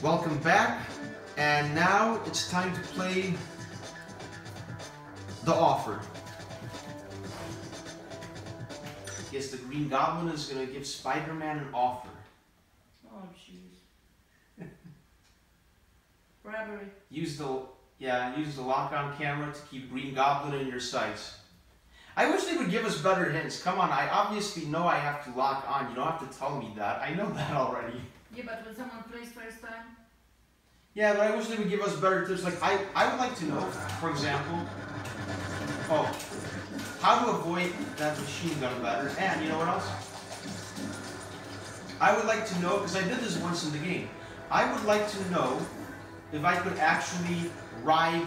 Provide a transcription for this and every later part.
Welcome back, and now it's time to play The Offer. I guess the Green Goblin is gonna give Spider-Man an offer. Oh, jeez. Bribery. Use the yeah, use the lock-on camera to keep Green Goblin in your sights. I wish they would give us better hints. Come on, I obviously know I have to lock on. You don't have to tell me that. I know that already. Yeah, but when someone plays first time, Yeah, but I wish they would give us better tips. Like, I, I would like to know, for example, oh, how to avoid that machine gun better. And you know what else? I would like to know, because I did this once in the game, I would like to know if I could actually ride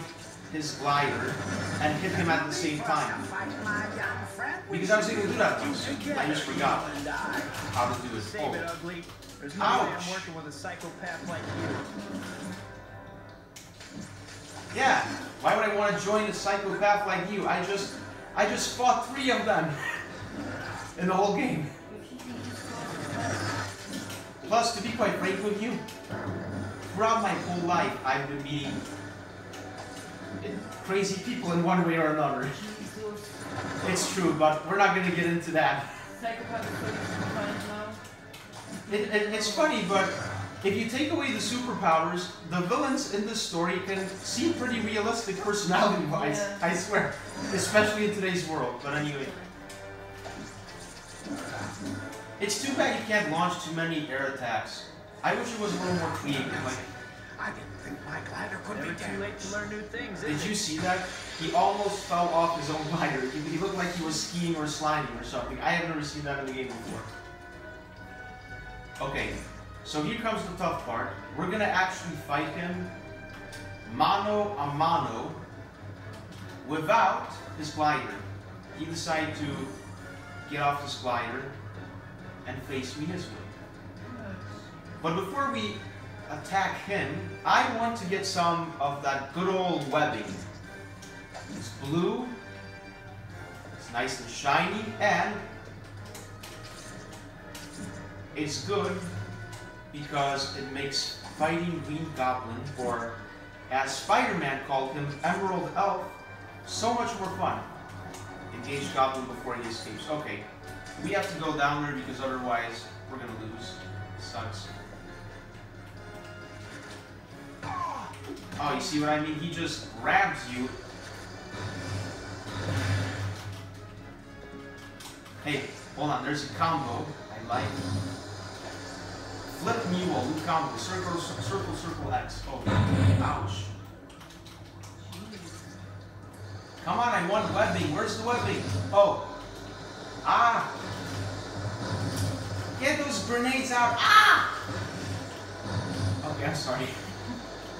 his glider and hit him at the same time. Because I was able to do that once. I just forgot how to do it. Oh. There's no way Ouch. I'm working with a psychopath like you. yeah. Why would I want to join a psychopath like you? I just, I just fought three of them in the whole game. if he can just go Plus, to be quite frank with you, throughout my whole life, I've been meeting crazy people in one way or another. It's true, but we're not gonna get into that. It, it, it's funny, but if you take away the superpowers, the villains in this story can seem pretty realistic personality-wise. Yeah. I swear, especially in today's world. But anyway, it's too bad you can't launch too many air attacks. I wish it was a little more creative. Like, I didn't think my glider could Never be too late to learn new things, Did is you see that? He almost fell off his own glider. He, he looked like he was skiing or sliding or something. I have never seen that in the game before. Okay, so here comes the tough part. We're gonna actually fight him mano a mano without his glider. He decided to get off his glider and face me his way. But before we attack him, I want to get some of that good old webbing. It's blue, it's nice and shiny, and it's good because it makes fighting Green Goblin, or as Spider-Man called him, Emerald Elf, so much more fun. Engage Goblin before he escapes. Okay, we have to go down there because otherwise we're gonna lose. Sucks. Oh, you see what I mean? He just grabs you. Hey, hold on. There's a combo I like. Flip mule, new combo. Circle, circle, circle X. Oh, ouch. Come on, I want webbing. Where's the webbing? Oh. Ah. Get those grenades out. Ah! Okay, I'm sorry.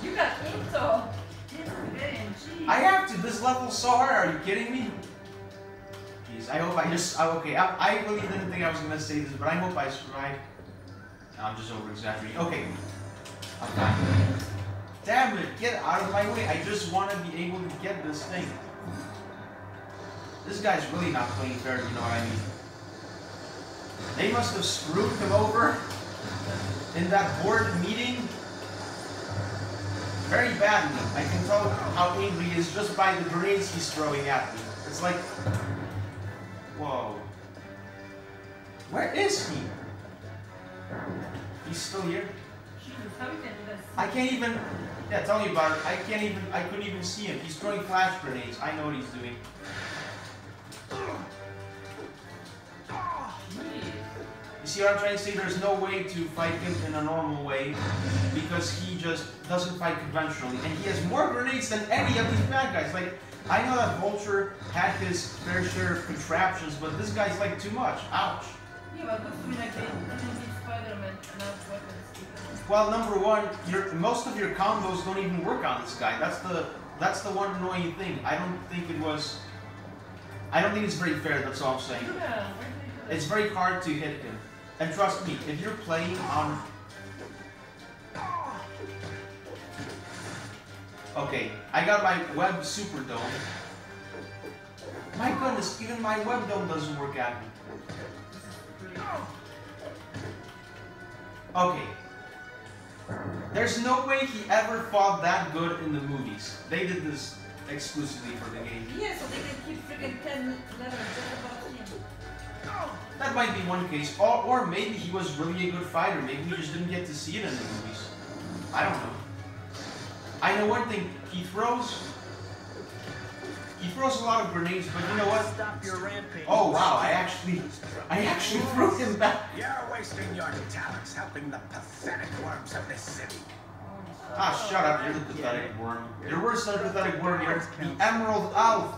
You got into. Yes, again, jeez. I have to. This level's so hard. Are you kidding me? Jeez, I hope I just. I'm okay. I, I really didn't think I was gonna say this, but I hope I survived. I'm just over exaggerating. Okay. I'm fine. Damn it! Get out of my way. I just want to be able to get this thing. This guy's really not playing fair. You know what I mean? They must have screwed him over in that board meeting very badly. I can tell how angry he is just by the grenades he's throwing at me. It's like, whoa. Where is he? He's still here. Jesus, how you can do this? I can't even. Yeah, tell me about it. I can't even. I couldn't even see him. He's throwing flash grenades. I know what he's doing. You see what I'm trying to say? There's no way to fight him in a normal way because he just doesn't fight conventionally, and he has more grenades than any of these bad guys. Like I know that Vulture had his fair share of contraptions, but this guy's like too much. Ouch. Yeah, but looks to me like they didn't need Spider-Man enough weapons. Well, number one, your most of your combos don't even work on this guy. That's the that's the one annoying thing. I don't think it was. I don't think it's very fair. That's all I'm saying. Yeah, where did they do It's very hard to hit him. And trust me, if you're playing on... Okay, I got my web super dome. My goodness, even my web dome doesn't work at me. Okay. There's no way he ever fought that good in the movies. They did this exclusively for the game. Yeah, so they can keep freaking 10 letters about him. Oh, that might be one case. Or, or maybe he was really a good fighter. Maybe we just didn't get to see it in the movies. I don't know. I know one thing. He throws. He throws a lot of grenades, but you know what? Stop your rampage. Oh wow! I actually, I actually threw him back. You're wasting your talents helping the pathetic worms of this city. Ah, shut up! You're the pathetic worm. You're worse than a pathetic worm. You're the Emerald Elf.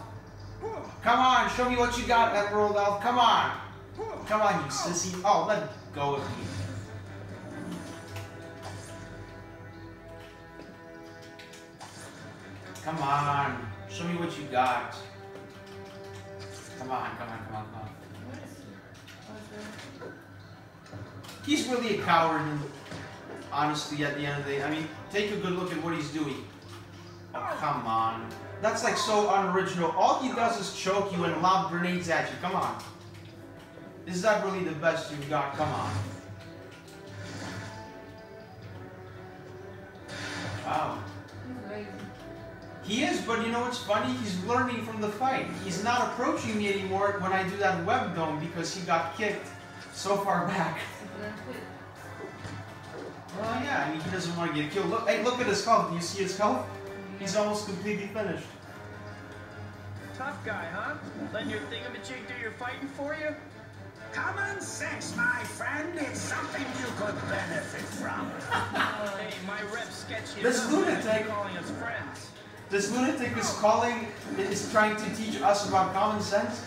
Come on, show me what you got, Emerald Elf. Come on. Come on, you sissy. Oh, let go of me. Come on. Show me what you got. Come on, come on, come on, come on. He's really a coward, honestly, at the end of the day, I mean, take a good look at what he's doing. Oh, come on. That's like so unoriginal. All he does is choke you and lob grenades at you. Come on. Is that really the best you've got? Come on. He is, but you know what's funny? He's learning from the fight. He's not approaching me anymore when I do that web dome because he got kicked so far back. Well, yeah, I mean, he doesn't want to get killed. Look, hey, look at his health. Do you see his health? He's almost completely finished. Tough guy, huh? Letting your thingamajig do your fighting for you? Common sense, my friend, is something you could benefit from. Hey, my rep sketchy This lunatic- calling us friends. This lunatic is calling, is trying to teach us about common sense.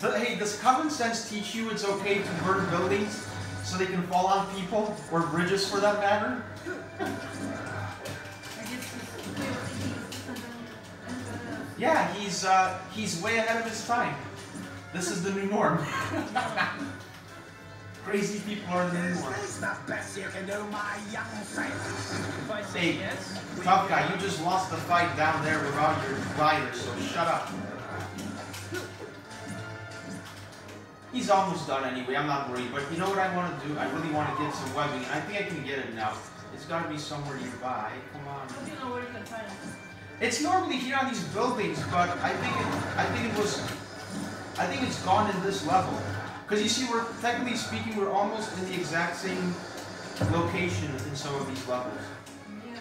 Hey, does common sense teach you it's okay to burn buildings so they can fall on people or bridges for that matter? Yeah, he's uh, he's way ahead of his time. This is the new norm. Crazy people are the new Is norm. the best you can do, my young friend? If I say Hey, yes, Tough guy, you just lost the fight down there without your glider, so shut up. He's almost done anyway, I'm not worried, but you know what I want to do? I really want to get some webbing, and I think I can get it now. It's got to be somewhere nearby, come on. How do you know where you can find it? It's normally here on these buildings, but I think it, I think it was, I think it's gone in this level. Because you see, we're, technically speaking, we're almost in the exact same location in some of these levels. Yeah.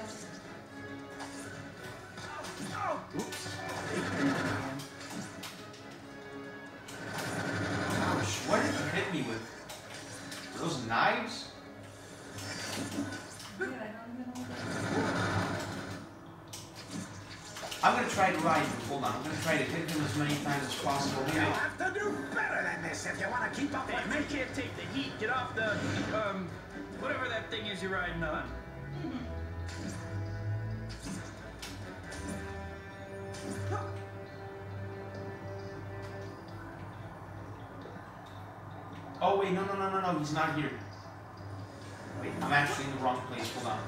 Ouch, what did you hit me with? Those knives? Yeah, I don't even know what I'm gonna try to ride him. Hold on, I'm gonna try to hit him as many times as possible. here. You Maybe. have to do better than this if you want to keep up Hey, with if me. you can't take the heat, get off the, um, whatever that thing is you're riding on. Oh wait, no, no, no, no, no, he's not here. Wait, I'm actually in the wrong place. Hold on.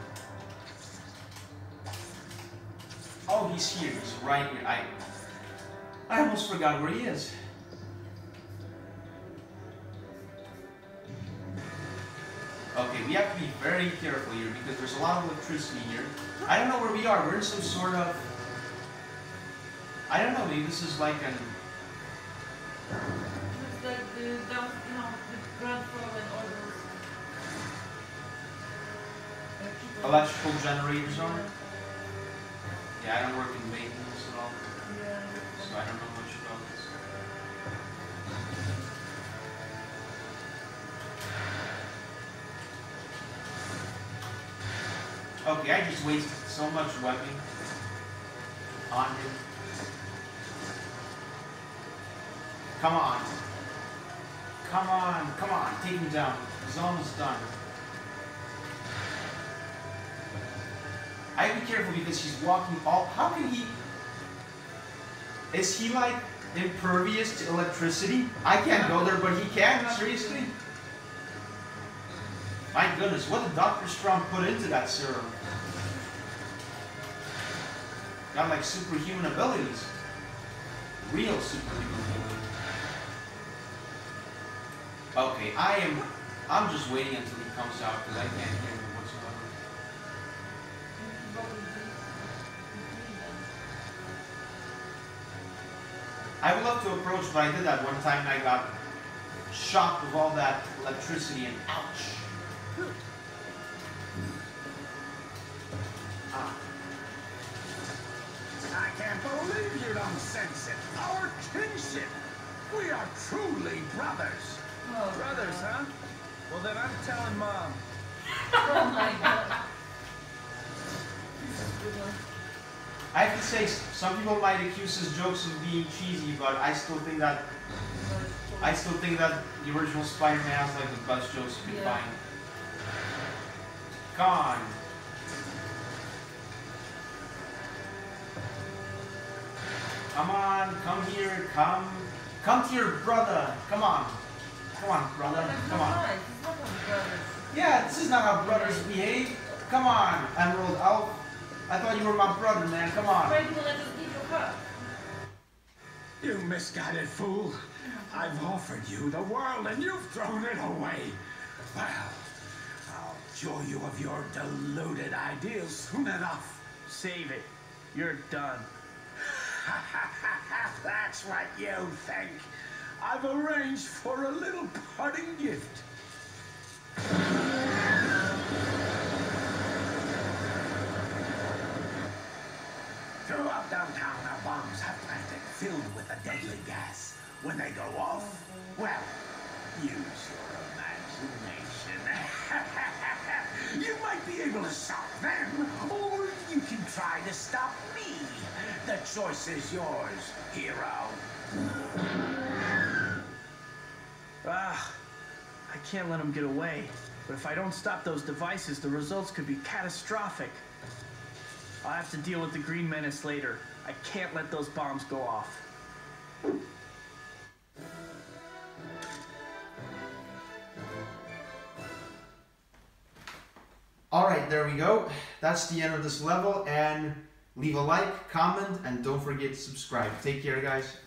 Oh, he's here. He's right here. I, I almost forgot where he is. Okay, we have to be very careful here because there's a lot of electricity here. I don't know where we are. We're in some sort of. I don't know. Maybe this is like an. It's like the down, you know, the ground floor and all those. electrical- electrical generator zone. Work in maintenance at all, Yeah. so I don't know much about this. Okay, I just wasted so much webbing on him. Come on. Come on, come on, take him down. He's almost done. I have to be careful because he's walking all. How can he? Is he like impervious to electricity? I can't go there, but he can. Seriously? My goodness, what did Dr. Stromm put into that serum? Got like superhuman abilities. Real superhuman abilities. Okay, I am. I'm just waiting until he comes out because I can't hear I would love to approach, but I did that one time and I got shocked with all that electricity and ouch. Ah. I can't believe you don't sense it. Our kinship. We are truly brothers. Oh, Brothers, huh? Well, then I'm telling mom. Oh my god. I have to say, some people might accuse his jokes of being cheesy, but I still think that I still think that the original Spider-Man has like the best jokes you can Yeah. find. Come on. Come on, come here, come, come to your brother. Come on, come on, brother, come on. right. It's not how brothers. Yeah, this is not how brothers behave. Come on, Emerald Elf. I thought you were my brother, man. Come on. Freddy will let us give you a hug. You misguided fool. I've offered you the world and you've thrown it away. Well, I'll cure you of your deluded ideals soon enough. Save it. You're done. That's what you think. I've arranged for a little parting gift. Filled with a deadly gas. When they go off, well, use your imagination. you might be able to stop them, or you can try to stop me. The choice is yours, hero. Ah, I can't let them get away. But if I don't stop those devices, the results could be catastrophic. I'll have to deal with the Green Menace later. I can't let those bombs go off. Alright, there we go. That's the end of this level, and leave a like, comment, and don't forget to subscribe. Take care, guys.